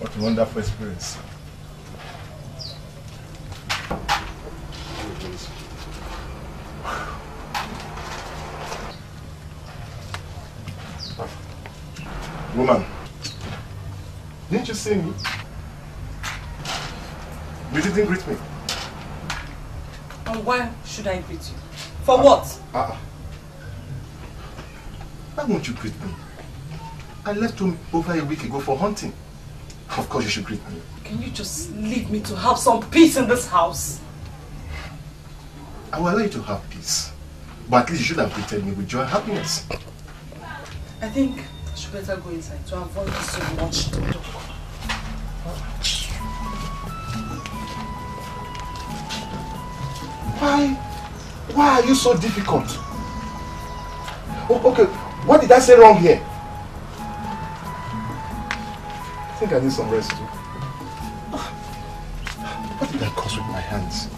What a wonderful experience. Woman, didn't you see me? You didn't greet me. And why should I greet you? For ah, what? Uh-uh. Why won't you greet me? I left home over a week ago for hunting. Of course you should greet me. Can you just leave me to have some peace in this house? I will allow you to have peace. But at least you should have greeted me with joy and happiness. I think I should better go inside to avoid this. so much talk. Why? Why are you so difficult? Oh, okay, what did I say wrong here? I think I need some rest too. What did I cause with my hands?